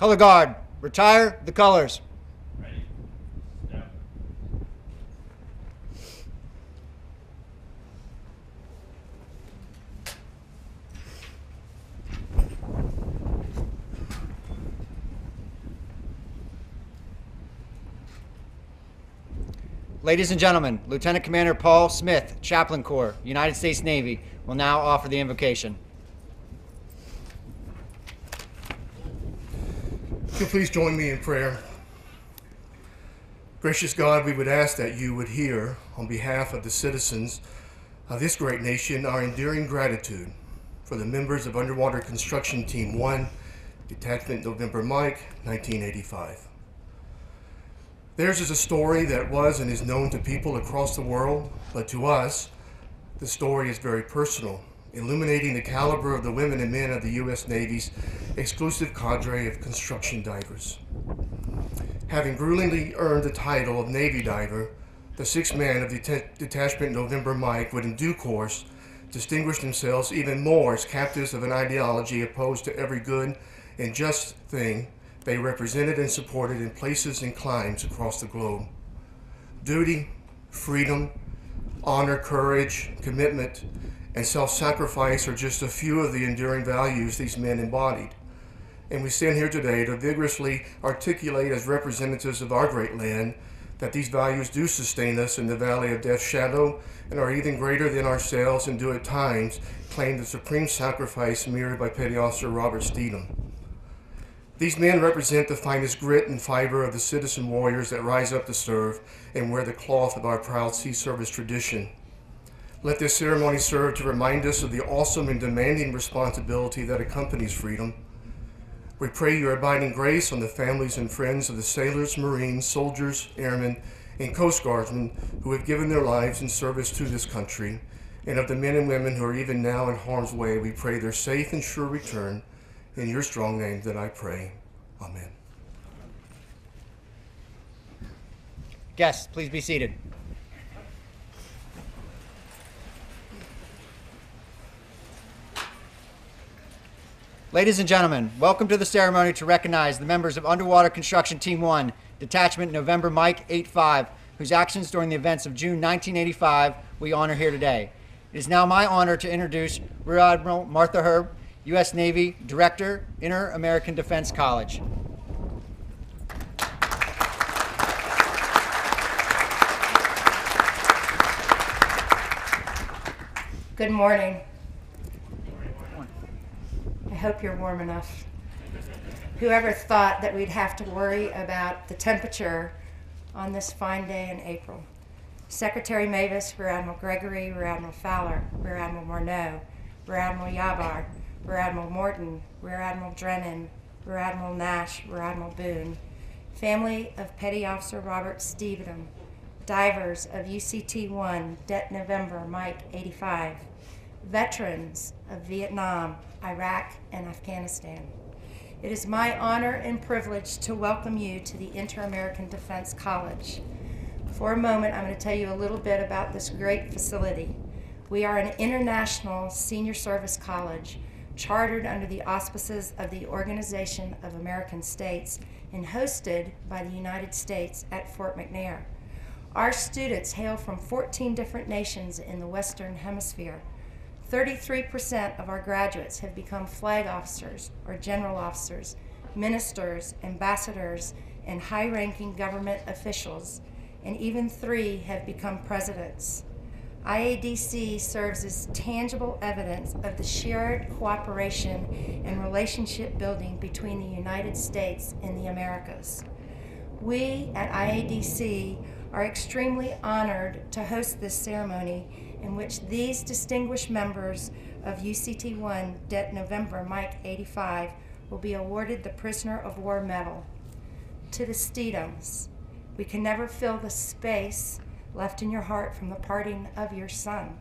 Color guard, retire the colors. Ladies and gentlemen, Lieutenant Commander Paul Smith, Chaplain Corps, United States Navy, will now offer the invocation. You'll please join me in prayer. Gracious God, we would ask that you would hear, on behalf of the citizens of this great nation, our endearing gratitude for the members of Underwater Construction Team 1, Detachment November Mike, 1985. Theirs is a story that was and is known to people across the world, but to us, the story is very personal, illuminating the caliber of the women and men of the U.S. Navy's exclusive cadre of construction divers. Having gruelingly earned the title of Navy diver, the six men of Det- Detachment November Mike would in due course distinguish themselves even more as captives of an ideology opposed to every good and just thing they represented and supported in places and climes across the globe. Duty, freedom, honor, courage, commitment, and self sacrifice are just a few of the enduring values these men embodied. And we stand here today to vigorously articulate as representatives of our great land that these values do sustain us in the valley of death's shadow and are even greater than ourselves and do at times claim the supreme sacrifice mirrored by Petty Officer Robert Stethem. These men represent the finest grit and fiber of the citizen warriors that rise up to serve and wear the cloth of our proud sea service tradition. Let this ceremony serve to remind us of the awesome and demanding responsibility that accompanies freedom. We pray your abiding grace on the families and friends of the sailors, marines, soldiers, airmen, and coast guardsmen who have given their lives in service to this country, and of the men and women who are even now in harm's way. We pray their safe and sure return. In your strong name that I pray. Amen. Guests, please be seated. Ladies and gentlemen, welcome to the ceremony to recognize the members of Underwater Construction Team 1, Detachment November Mike 85, whose actions during the events of June 1985 we honor here today. It is now my honor to introduce Rear Admiral Martha Herb, U.S. Navy Director, Inter American Defense College. Good morning. Hope you're warm enough. Whoever thought that we'd have to worry about the temperature on this fine day in April? Secretary Mabus, Rear Admiral Gregory, Rear Admiral Fowler, Rear Admiral Morneau, Rear Admiral Yabar, Rear Admiral Morton, Rear Admiral Drennan, Rear Admiral Nash, Rear Admiral Boone, family of Petty Officer Robert Stethem, divers of UCT 1, Det November, Mike 85, veterans of Vietnam, Iraq, and Afghanistan. It is my honor and privilege to welcome you to the Inter American Defense College. For a moment, I'm going to tell you a little bit about this great facility. We are an international senior service college chartered under the auspices of the Organization of American States and hosted by the United States at Fort McNair. Our students hail from 14 different nations in the Western Hemisphere. 33% of our graduates have become flag officers or general officers, ministers, ambassadors, and high ranking government officials, and even three have become presidents. IADC serves as tangible evidence of the shared cooperation and relationship building between the United States and the Americas. We at IADC are extremely honored to host this ceremony in which these distinguished members of UCT 1 Det November Mike 85 will be awarded the Prisoner of War Medal. To the Stethems, we can never fill the space left in your heart from the parting of your son,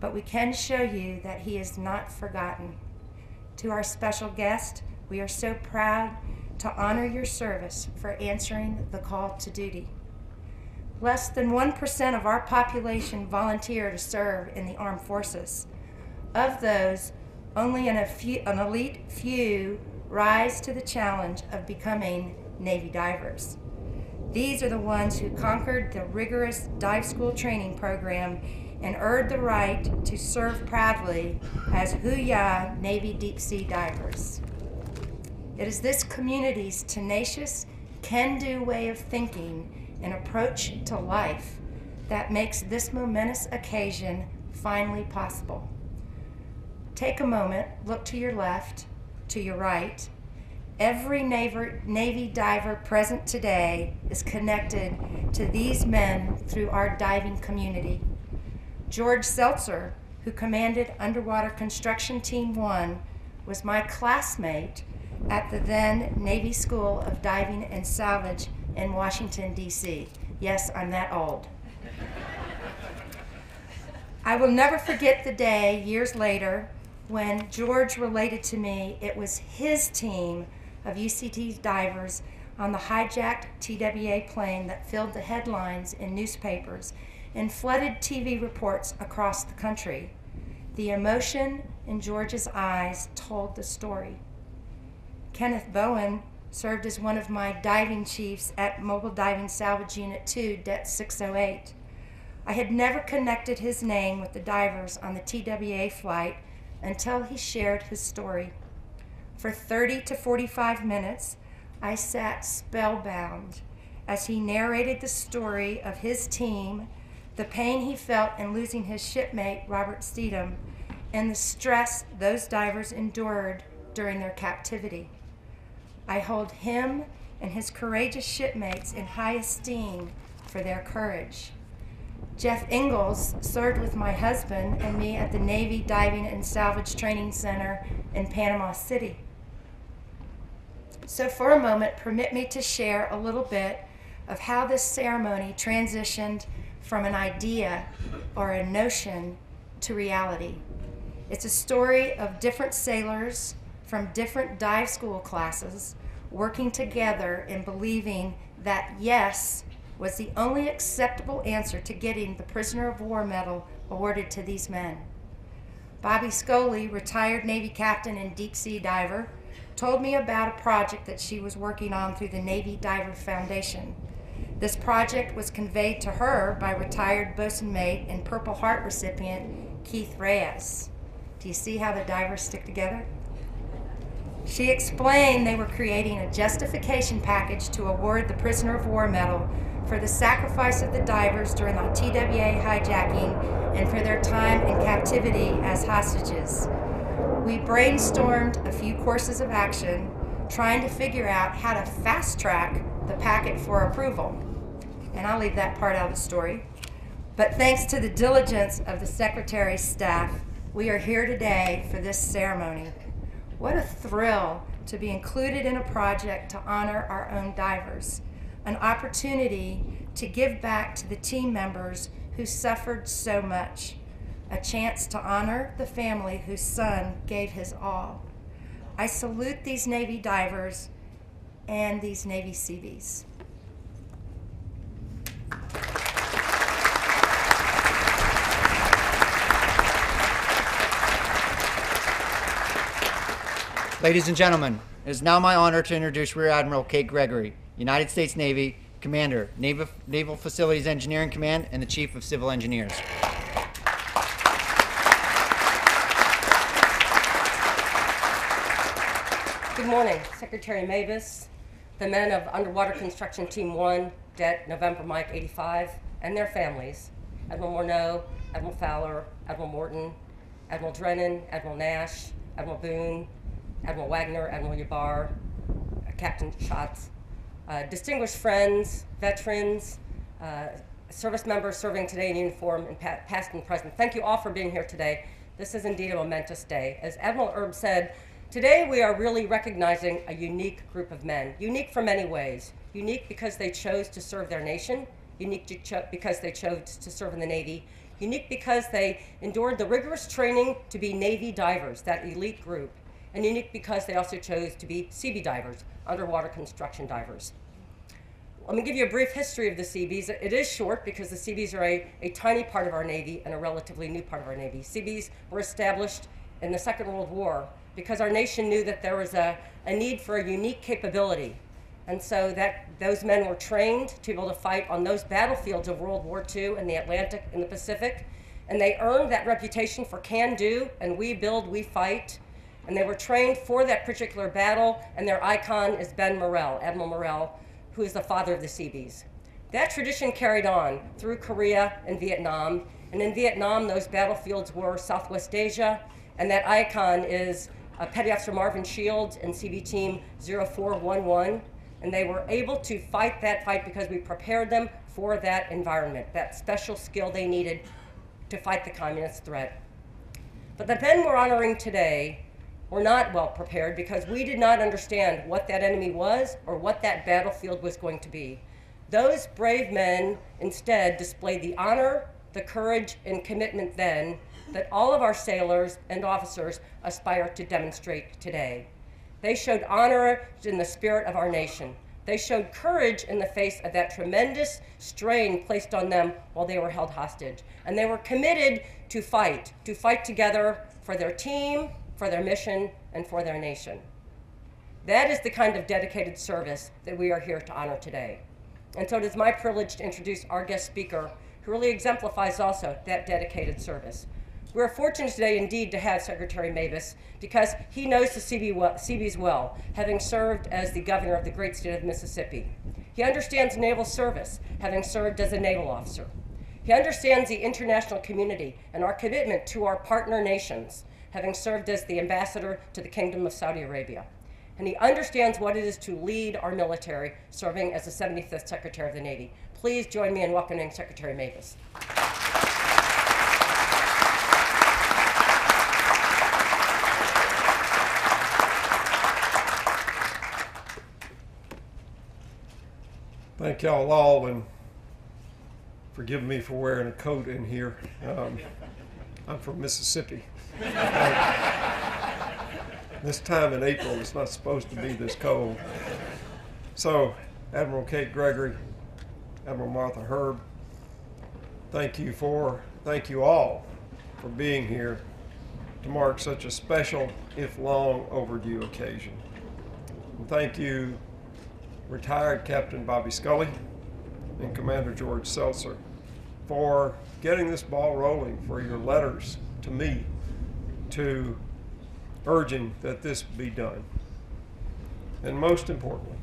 but we can show you that he is not forgotten. To our special guest, we are so proud to honor your service for answering the call to duty. Less than 1% of our population volunteer to serve in the armed forces. Of those, only an, a few, an elite few rise to the challenge of becoming Navy divers. These are the ones who conquered the rigorous dive school training program and earned the right to serve proudly as Huya Navy Deep Sea Divers. It is this community's tenacious, can do way of thinking and approach to life that makes this momentous occasion finally possible. Take a moment, look to your left, to your right. Every Navy diver present today is connected to these men through our diving community. George Seltzer, who commanded Underwater Construction Team 1, was my classmate at the then Navy School of Diving and Salvage in Washington, D.C. Yes, I'm that old. I will never forget the day years later when George related to me it was his team of UCT divers on the hijacked TWA plane that filled the headlines in newspapers and flooded TV reports across the country. The emotion in George's eyes told the story. Kenneth Bowen served as one of my diving chiefs at Mobile Diving Salvage Unit 2, Det 608. I had never connected his name with the divers on the TWA flight until he shared his story. For 30 to 45 minutes, I sat spellbound as he narrated the story of his team, the pain he felt in losing his shipmate, Robert Stethem, and the stress those divers endured during their captivity. I hold him and his courageous shipmates in high esteem for their courage. Jeff Ingalls served with my husband and me at the Navy Diving and Salvage Training Center in Panama City. So, for a moment, permit me to share a little bit of how this ceremony transitioned from an idea or a notion to reality. It's a story of different sailors from different dive school classes working together and believing that yes was the only acceptable answer to getting the Prisoner of War Medal awarded to these men. Bobbie Scholley, retired Navy captain and deep sea diver, told me about a project that she was working on through the Navy Diver Foundation. This project was conveyed to her by retired bosun mate and Purple Heart recipient Keith Reyes. Do you see how the divers stick together? She explained they were creating a justification package to award the Prisoner of War Medal for the sacrifice of the divers during the TWA hijacking and for their time in captivity as hostages. We brainstormed a few courses of action, trying to figure out how to fast track the packet for approval. And I'll leave that part out of the story. But thanks to the diligence of the Secretary's staff, we are here today for this ceremony. What a thrill to be included in a project to honor our own divers, an opportunity to give back to the team members who suffered so much, a chance to honor the family whose son gave his all. I salute these Navy divers and these Navy Seabees. Ladies and gentlemen, it is now my honor to introduce Rear Admiral Kate Gregory, United States Navy Commander, Naval, Naval Facilities Engineering Command, and the Chief of Civil Engineers. Good morning, Secretary Mabus, the men of Underwater Construction Team 1, Det November Mike 85, and their families, Admiral Morneau, Admiral Fowler, Admiral Morton, Admiral Drennan, Admiral Nash, Admiral Boone, Admiral Wagner, Admiral Yabar, Captain Schatz, uh, distinguished friends, veterans, uh, service members serving today in uniform, and pa past and present. Thank you all for being here today. This is indeed a momentous day. As Admiral Erb said, today we are really recognizing a unique group of men. Unique for many ways. Unique because they chose to serve their nation. Unique because they chose to serve in the Navy. Unique because they endured the rigorous training to be Navy divers, that elite group and unique because they also chose to be Seabee divers, underwater construction divers. Let me give you a brief history of the Seabees. It is short because the Seabees are a, a tiny part of our Navy and a relatively new part of our Navy. Seabees were established in the Second World War because our nation knew that there was a, a need for a unique capability. And so that those men were trained to be able to fight on those battlefields of World War II in the Atlantic and the Pacific. And they earned that reputation for can do and we build, we fight. And they were trained for that particular battle, and their icon is Ben Moreell, Admiral Moreell, who is the father of the Seabees. That tradition carried on through Korea and Vietnam. And in Vietnam, those battlefields were Southwest Asia, and that icon is uh, Petty Officer Marvin Shields and CB Team 0411. And they were able to fight that fight because we prepared them for that environment, that special skill they needed to fight the communist threat. But the men we're honoring today were not well prepared because we did not understand what that enemy was or what that battlefield was going to be. Those brave men instead displayed the honor, the courage, and commitment then that all of our sailors and officers aspire to demonstrate today. They showed honor in the spirit of our nation. They showed courage in the face of that tremendous strain placed on them while they were held hostage. And they were committed to fight, to fight together for their team, for their mission, and for their nation. That is the kind of dedicated service that we are here to honor today. And so it is my privilege to introduce our guest speaker, who really exemplifies also that dedicated service. We're fortunate today indeed to have Secretary Mabus because he knows the CB well, Seabees well, having served as the governor of the great state of Mississippi. He understands naval service, having served as a naval officer. He understands the international community and our commitment to our partner nations, having served as the ambassador to the Kingdom of Saudi Arabia. And he understands what it is to lead our military, serving as the 75th Secretary of the Navy. Please join me in welcoming Secretary Mabus. Thank y'all all, and forgive me for wearing a coat in here. Um, I'm from Mississippi. This time in April, it's not supposed to be this cold. So, Admiral Kate Gregory, Admiral Martha Herb, thank you for, thank you all for being here to mark such a special, if long overdue occasion. And thank you retired Captain Bobbie Scholley and Commander George Seltzer for getting this ball rolling, for your letters to me to urging that this be done. And most importantly,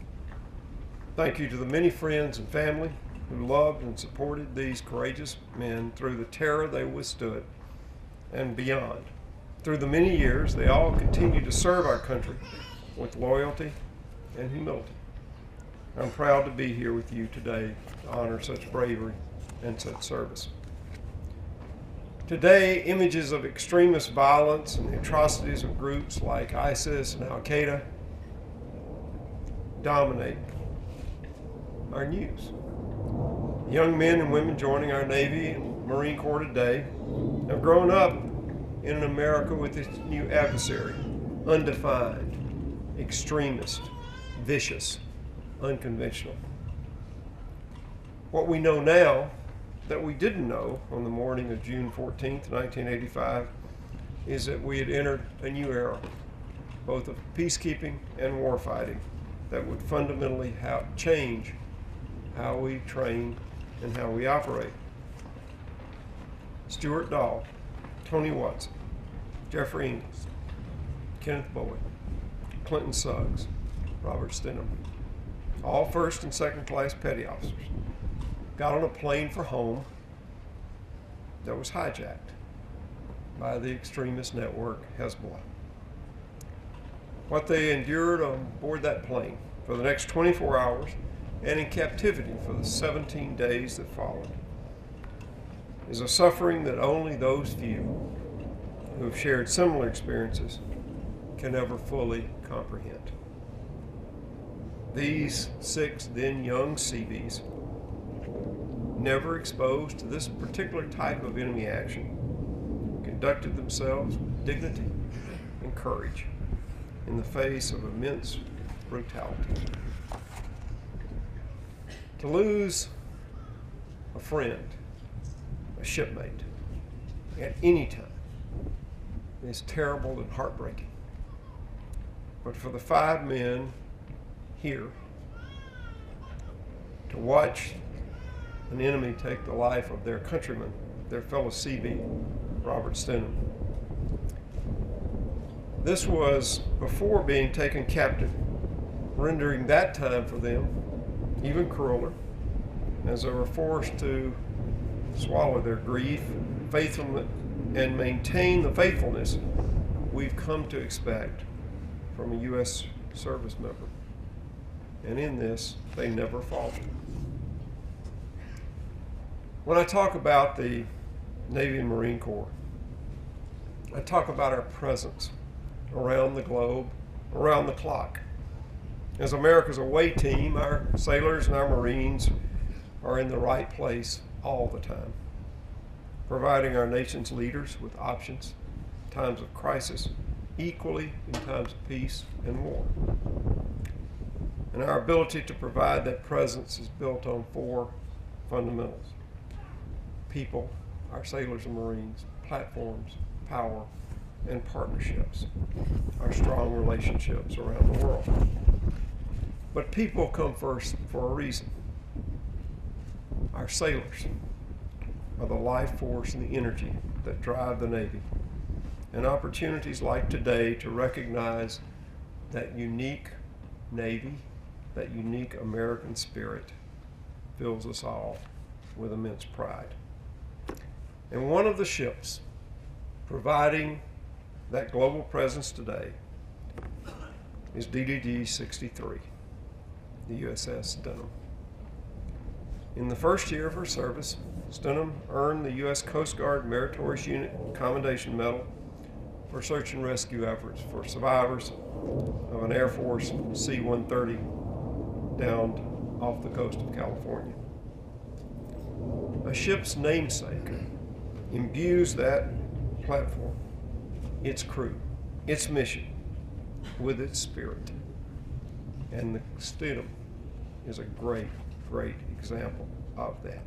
thank you to the many friends and family who loved and supported these courageous men through the terror they withstood and beyond. Through the many years, they all continue to serve our country with loyalty and humility. I'm proud to be here with you today to honor such bravery and such service. Today, images of extremist violence and the atrocities of groups like ISIS and Al Qaeda dominate our news. Young men and women joining our Navy and Marine Corps today have grown up in an America with its new adversary, undefined, extremist, vicious, unconventional. What we know now that we didn't know on the morning of June 14th, 1985, is that we had entered a new era, both of peacekeeping and warfighting, that would fundamentally ha- change how we train and how we operate. Stuart Dahl, Tony Watson, Jeffrey Ingalls, Kenneth Boyd, Clinton Suggs, Robert Stethem, all first and second class petty officers, got on a plane for home that was hijacked by the extremist network Hezbollah. What they endured on board that plane for the next 24 hours and in captivity for the 17 days that followed is a suffering that only those few who have shared similar experiences can ever fully comprehend. These six then young Seabees, never exposed to this particular type of enemy action, conducted themselves with dignity and courage in the face of immense brutality. To lose a friend, a shipmate, at any time is terrible and heartbreaking. but for the five men here to watch an enemy take the life of their countryman, their fellow Seabee, Robert Stethem. This was before being taken captive, rendering that time for them even crueler, as they were forced to swallow their grief, faithfulness, and maintain the faithfulness we've come to expect from a U.S. service member. And in this, they never faltered. When I talk about the Navy and Marine Corps, I talk about our presence around the globe, around the clock. As America's away team, our sailors and our Marines are in the right place all the time, providing our nation's leaders with options, times of crisis, equally in times of peace and war. And our ability to provide that presence is built on four fundamentals people, our sailors and Marines, platforms, power, and partnerships, our strong relationships around the world. But people come first for a reason. Our sailors are the life force and the energy that drive the Navy. And opportunities like today to recognize that unique Navy, that unique American spirit, fills us all with immense pride. And one of the ships providing that global presence today is DDG 63, the USS Stethem. In the first year of her service, Stethem earned the U.S. Coast Guard Meritorious Unit Commendation Medal for search and rescue efforts for survivors of an Air Force C 130 downed off the coast of California. A ship's namesake imbues that platform, its crew, its mission with its spirit. And the Stethem is a great, great example of that.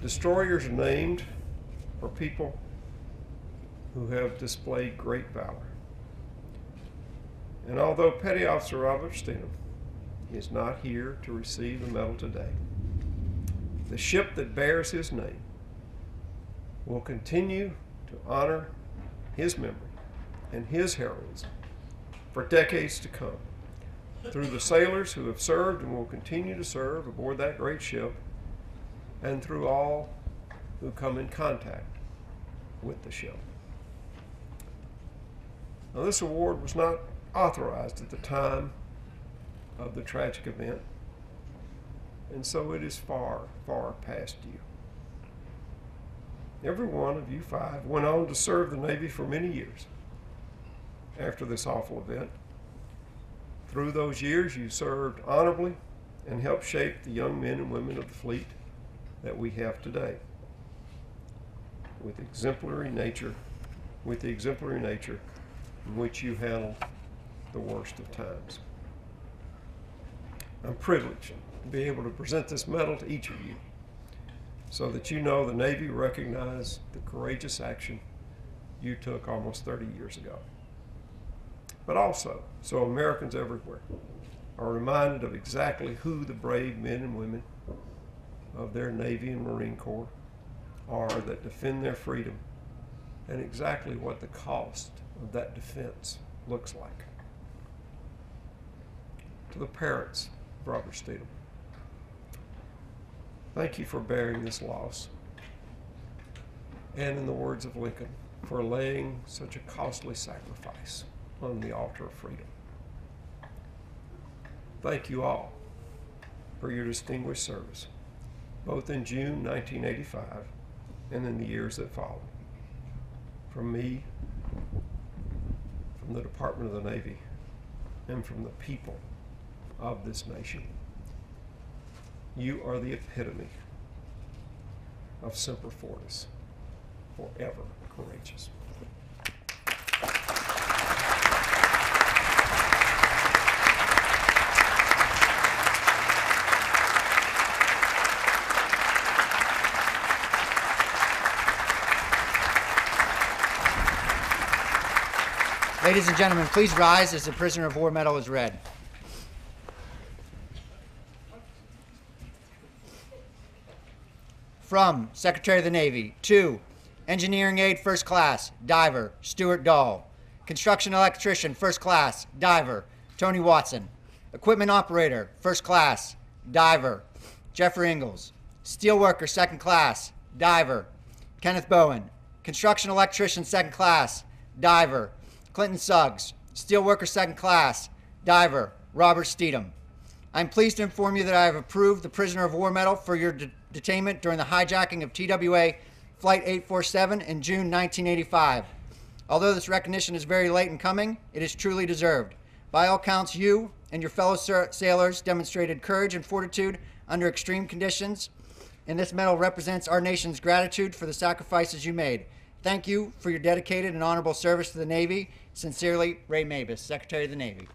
Destroyers are named for people who have displayed great valor. And although Petty Officer Robert Stethem is not here to receive the medal today, the ship that bears his name will continue to honor his memory and his heroism for decades to come through the sailors who have served and will continue to serve aboard that great ship and through all who come in contact with the ship. Now, this award was not authorized at the time of the tragic event, and so it is far, far past you. Every one of you five went on to serve the Navy for many years after this awful event. Through those years, you served honorably and helped shape the young men and women of the fleet that we have today. With exemplary nature, with the exemplary nature in which you handled the worst of times. I'm privileged be able to present this medal to each of you so that you know the Navy recognized the courageous action you took almost 30 years ago. But also, so Americans everywhere are reminded of exactly who the brave men and women of their Navy and Marine Corps are that defend their freedom and exactly what the cost of that defense looks like. To the parents Robert Stethem, thank you for bearing this loss. And in the words of Lincoln, for laying such a costly sacrifice on the altar of freedom. Thank you all for your distinguished service, both in June 1985 and in the years that followed. From me, from the Department of the Navy, and from the people of this nation. You are the epitome of Semper Fortis, forever courageous. Ladies and gentlemen, please rise as the prisoner of war medal is read. From Secretary of the Navy to Engineering Aide First Class, Diver, Stuart Dahl. Construction Electrician First Class, Diver, Tony Watson. Equipment Operator First Class, Diver, Jeffrey Ingalls. Steelworker Second Class, Diver, Kenneth Bowen. Construction Electrician Second Class, Diver, Clinton Suggs. Steelworker Second Class, Diver, Robert Stethem. I'm pleased to inform you that I have approved the Prisoner of War Medal for your detainment during the hijacking of TWA Flight 847 in June 1985. Although this recognition is very late in coming, it is truly deserved. By all counts, you and your fellow sailors demonstrated courage and fortitude under extreme conditions, and this medal represents our nation's gratitude for the sacrifices you made. Thank you for your dedicated and honorable service to the Navy. Sincerely, Ray Mabus, Secretary of the Navy.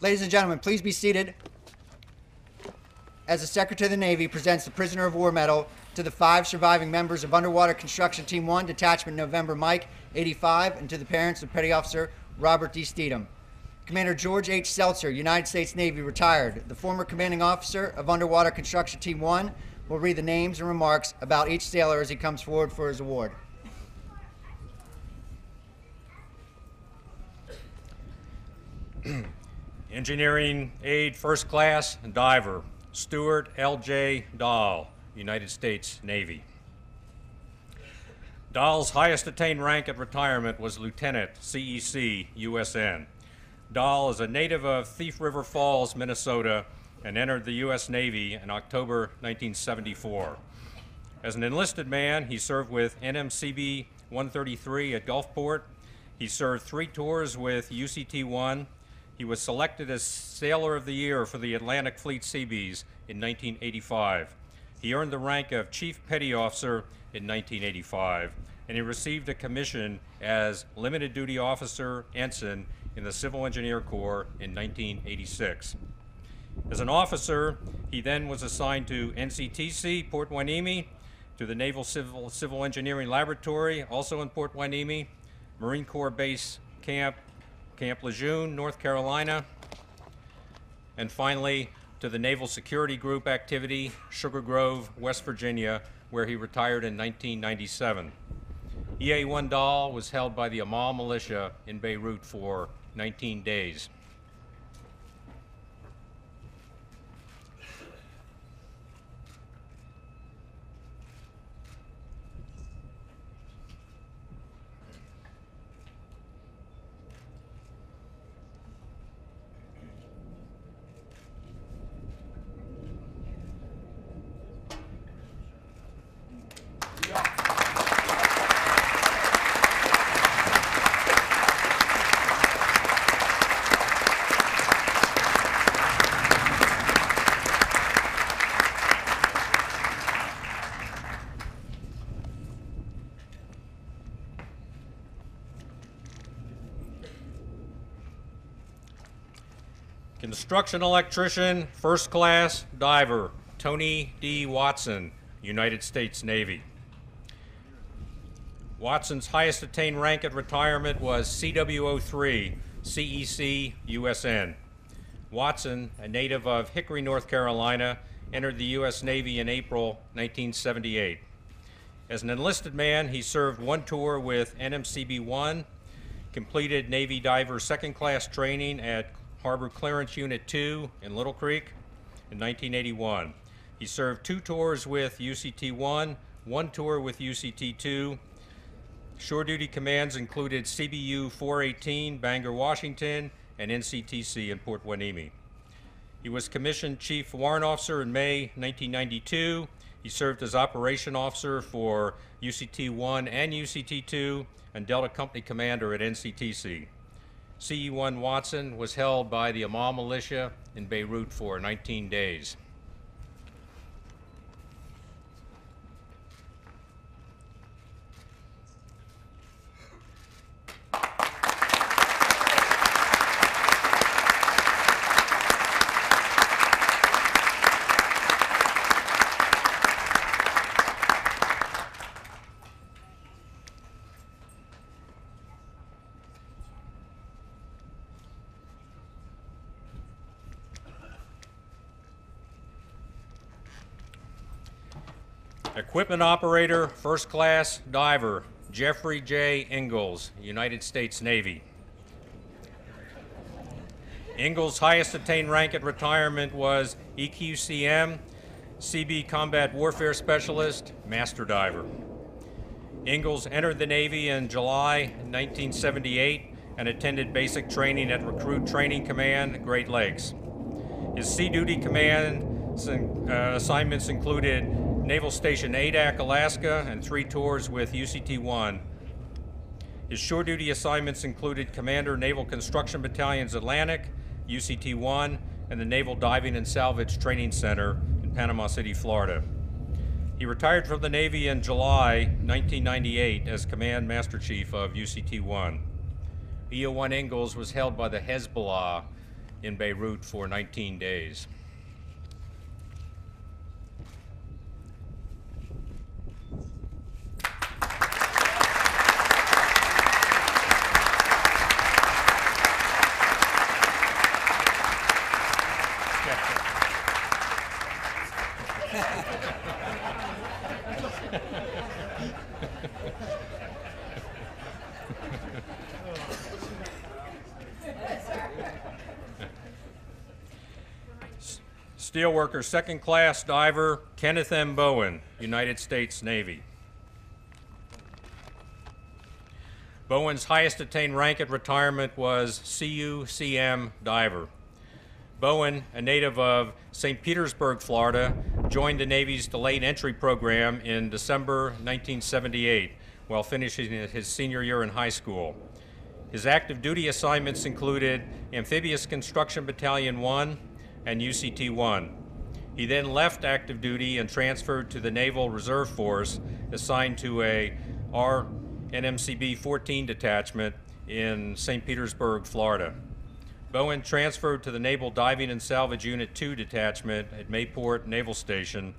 Ladies and gentlemen, please be seated as the Secretary of the Navy presents the Prisoner of War Medal to the five surviving members of Underwater Construction Team 1, Detachment November Mike, 85, and to the parents of Petty Officer Robert D. Stethem. Commander George H. Seltzer, United States Navy, retired. The former commanding officer of Underwater Construction Team 1 will read the names and remarks about each sailor as he comes forward for his award. Engineering aide first class diver, Stuart L.J. Dahl, United States Navy. Dahl's highest attained rank at retirement was Lieutenant CEC USN. Dahl is a native of Thief River Falls, Minnesota, and entered the U.S. Navy in October 1974. As an enlisted man, he served with NMCB 133 at Gulfport. He served three tours with UCT 1. He was selected as Sailor of the Year for the Atlantic Fleet Seabees in 1985. He earned the rank of Chief Petty Officer in 1985, and he received a commission as Limited Duty Officer Ensign in the Civil Engineer Corps in 1986. As an officer, he then was assigned to NCTC, Port Hueneme, to the Naval Civil, Civil Engineering Laboratory, also in Port Hueneme, Marine Corps Base Camp, Camp Lejeune, North Carolina, and finally to the Naval Security Group activity, Sugar Grove, West Virginia, where he retired in 1997. EA-1 Dahl was held by the Amal militia in Beirut for 19 days. Construction electrician, first class diver, Tony D. Watson, United States Navy. Watson's highest attained rank at retirement was CWO3, CEC USN. Watson, a native of Hickory, North Carolina, entered the U.S. Navy in April 1978. As an enlisted man, he served one tour with NMCB 1, completed Navy diver second class training at Harbor Clearance Unit 2 in Little Creek in 1981. He served two tours with UCT 1, one tour with UCT 2. Shore duty commands included CBU 418, Bangor, Washington, and NCTC in Port Hueneme. He was commissioned Chief Warrant Officer in May 1992. He served as Operation Officer for UCT 1 and UCT 2 and Delta Company Commander at NCTC. CE1 Watson was held by the Amal militia in Beirut for 19 days. Equipment operator, first class diver, Jeffrey J. Ingalls, United States Navy. Ingalls' highest attained rank at retirement was EQCM, CB Combat Warfare Specialist, Master Diver. Ingalls entered the Navy in July 1978 and attended basic training at Recruit Training Command, Great Lakes. His sea duty command uh, assignments included Naval Station Adak, Alaska, and three tours with UCT 1. His shore duty assignments included Commander Naval Construction Battalion's Atlantic, UCT 1, and the Naval Diving and Salvage Training Center in Panama City, Florida. He retired from the Navy in July 1998 as Command Master Chief of UCT 1. EO 1 Ingalls was held by the Hezbollah in Beirut for 19 days. Steelworker second class diver Kenneth M. Bowen, United States Navy. Bowen's highest attained rank at retirement was CUCM diver. Bowen, a native of St. Petersburg, Florida, joined the Navy's delayed entry program in December 1978 while finishing his senior year in high school. His active duty assignments included Amphibious Construction Battalion 1 and UCT 1. He then left active duty and transferred to the Naval Reserve Force, assigned to a RNMCB 14 detachment in St. Petersburg, Florida. Bowen transferred to the Naval Diving and Salvage Unit 2 detachment at Mayport Naval Station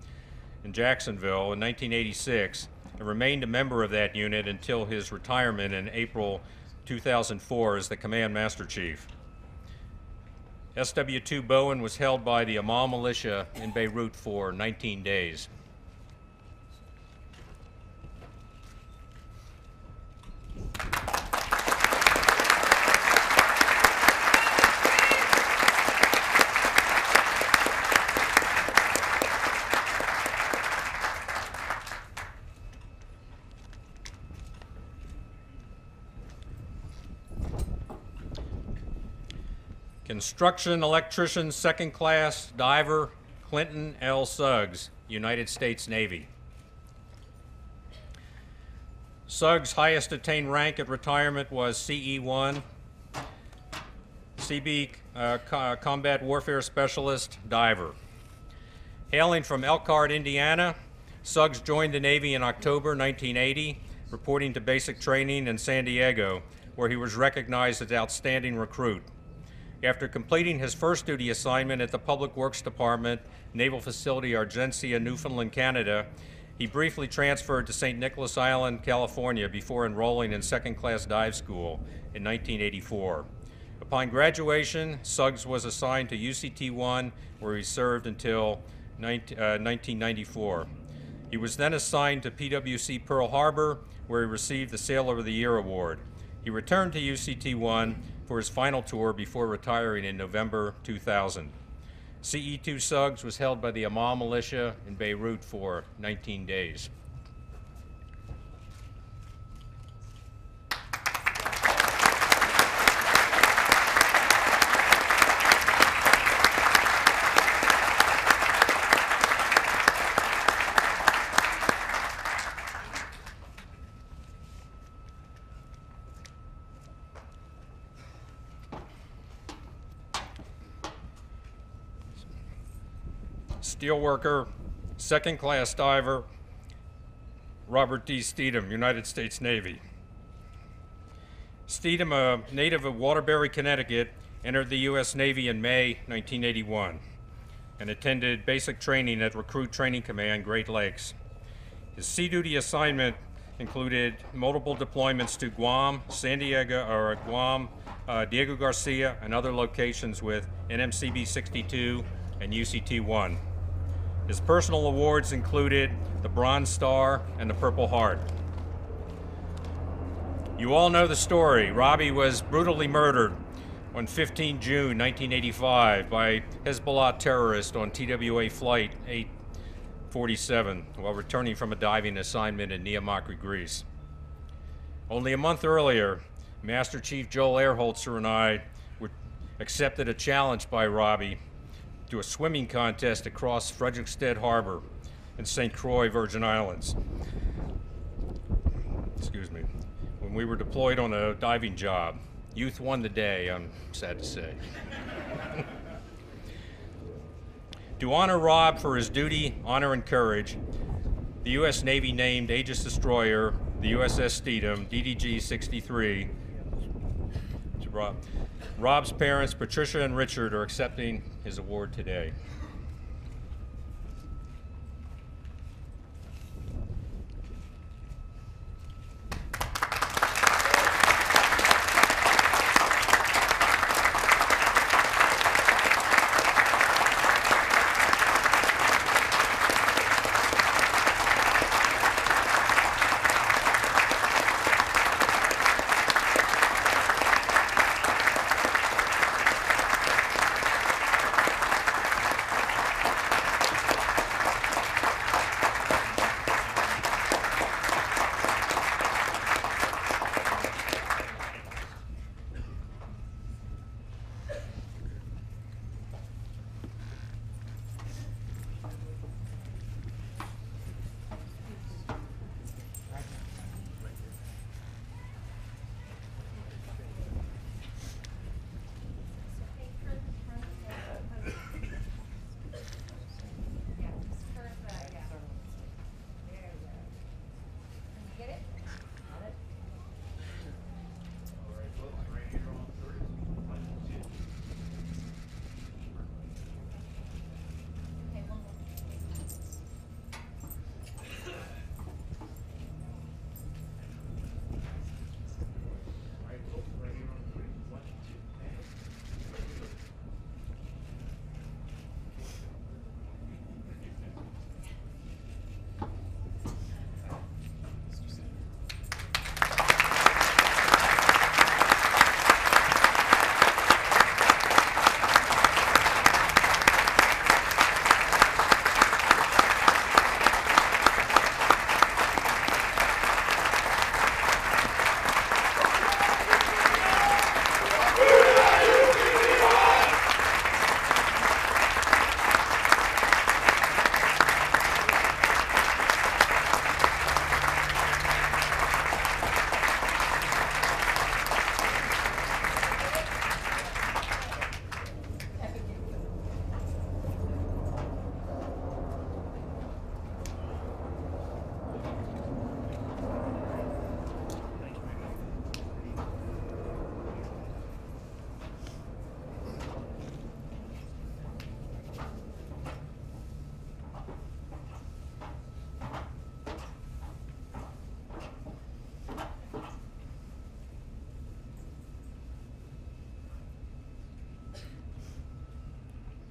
in Jacksonville in 1986 and remained a member of that unit until his retirement in April 2004 as the Command Master Chief. SW2 Bowen was held by the Amal militia in Beirut for 19 days. Construction electrician second class diver Clinton L. Suggs, United States Navy. Suggs' highest attained rank at retirement was CE1, CB uh, Co- Combat Warfare Specialist Diver. Hailing from Elkhart, Indiana, Suggs joined the Navy in October 1980, reporting to basic training in San Diego, where he was recognized as outstanding recruit. After completing his first duty assignment at the Public Works Department, Naval Facility Argentia, Newfoundland, Canada, he briefly transferred to St. Nicholas Island, California, before enrolling in second class dive school in 1984. Upon graduation, Suggs was assigned to UCT 1, where he served until 19, uh, 1994. He was then assigned to PWC Pearl Harbor, where he received the Sailor of the Year award. He returned to UCT 1 for his final tour before retiring in November 2000. CE2 Suggs was held by the Amal militia in Beirut for 19 days. Steelworker, second class diver, Robert D. Stethem, United States Navy. Stethem, a native of Waterbury, Connecticut, entered the U.S. Navy in May 1981 and attended basic training at Recruit Training Command, Great Lakes. His sea duty assignment included multiple deployments to Guam, San Diego, or Guam, uh, Diego Garcia, and other locations with NMCB 62 and UCT 1. His personal awards included the Bronze Star and the Purple Heart. You all know the story. Robbie was brutally murdered on 15 June 1985 by Hezbollah terrorists on TWA Flight 847 while returning from a diving assignment in Nea Makri, Greece. Only a month earlier, Master Chief Joel Airholzer and I were accepted a challenge by Robbie to a swimming contest across Frederiksted Harbor in St. Croix, Virgin Islands. Excuse me. When we were deployed on a diving job, youth won the day, I'm sad to say. to honor Rob for his duty, honor, and courage, the U.S. Navy named Aegis Destroyer, the USS Stethem, DDG 63, to Rob. Rob's parents, Patricia and Richard, are accepting his award today.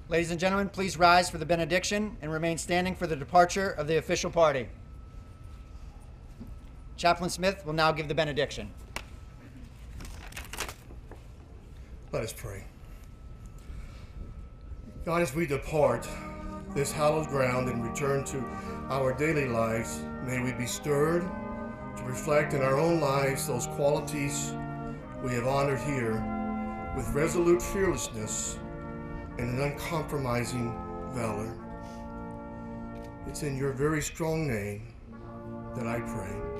Ladies and gentlemen, please rise for the benediction and remain standing for the departure of the official party. Chaplain Smith will now give the benediction. Let us pray. God, as we depart this hallowed ground and return to our daily lives, may we be stirred to reflect in our own lives those qualities we have honored here with resolute fearlessness and an uncompromising valor. It's in your very strong name that I pray.